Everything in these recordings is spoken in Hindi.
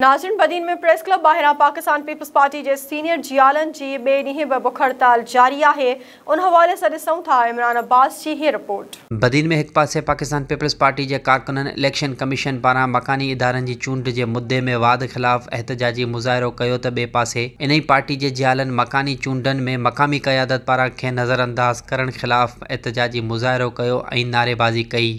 नाज़रीन बदीन में प्रेस क्लब ॿाहिरां पाकिस्तान पीपल्स पार्टी जे सीनियर जियालनि जी ॿिए ॾींहं बि बुख हड़ताल जारी आहे। उन हवाले सां ॾिसूं था इमरान अब्बास जी हीअ रिपोर्ट। बदीन में एक पासे पाकिस्तान पीपल्स पार्टी के कारकुननि इलेक्शन कमीशन पारां मकानी इदारनि जी चूंड जे मुद्दे में वाद ख़िलाफ़ एहतजाजी मुज़ाहिरो कयो त ॿिए पासे इन पार्टी जे जियालनि मकानी चूंडनि में मक़ामी क़यादत पारां खे नज़रअंदाज़ करण ख़िलाफ़ एहतजाजी मुज़ाहिरो कयो ऐं नारेबाज़ी कई।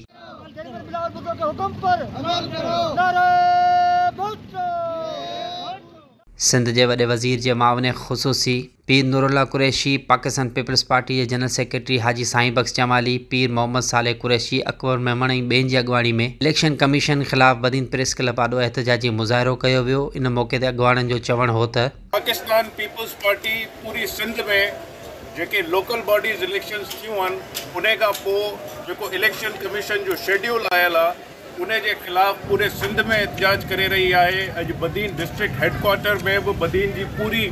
सिंध जे वॾे वज़ीर जे मावन ख़ुशूसी पीर नूरुल्ला कुरैशी, पाकिस्तान पीपल्स पार्टी जे जनरल सेक्रेटरी हाजी साईं बख़्श जमाली, पीर मोहम्मद साले कुरैशी, अकबर मेमण ऐं ॿियनि जी में इलेक्शन कमीशन ख़िलाफ़ बदीन प्रेस क्लब आॾो एहतजाजी मुज़ाहिरो कयो वियो। इन मौक़े ते अॻुवाणनि जो चवणु हो त पाकिस्तान पीपल्स पार्टी पूरी सिंध में जेके लोकल बॉडीज़ इलेक्शन्स थियूं आहिनि इलेक्शन कमीशन जो शेड्यूल आयल आहे उन जे पूरे सिंध में एहतजाज करे रही आहे। अॼु बदीन डिस्ट्रिक्ट हेडक्वार्टर में बि बदीन जी पूरी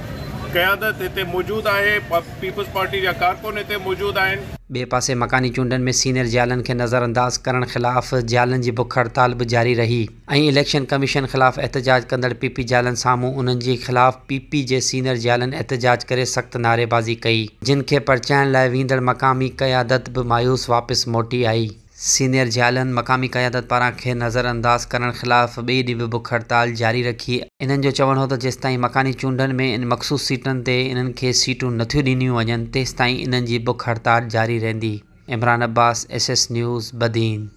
क़यादत हिते मौजूदु आहे। पीपल्स पार्टी जा कारकुन हिते मौजूदु आहिनि। ॿिए पासे मकानी चूंडनि में सीनियर जियालनि खे नज़रअंदाज़ करण ख़िलाफ़ जियालनि जी बुख हड़ताल बि जारी रही। इलेक्शन कमीशन ख़िलाफ़ एहतजाज कंदड़ पीपी जियालनि साम्हूं उन्हनि जे ख़िलाफ़ पीपी जे सीनियर जियालनि एहतजाज करे सख़्तु नारेबाज़ी कई, जिन खे परचाइण लाइ वेंदड़ मक़ामी क़यादत बि मायूस वापसि मोटी आई। सीनियर जालन मक़ामी क़यादत पारां खे नज़रअंदाज़ करण ख़िलाफ़ ॿिए ॾींहुं बि बुख हड़ताल जारी रखी। इन्हनि जो चवणु हो त जेसिताईं मकानी चूंडनि में इन मख़सूस सीटुनि ते इन्हनि खे सीटूं नथियूं ॾिनियूं वञनि, तेसिताईं इन्हनि बुख हड़ताल जारी रहंदी। Imran Abbas S S news Badin.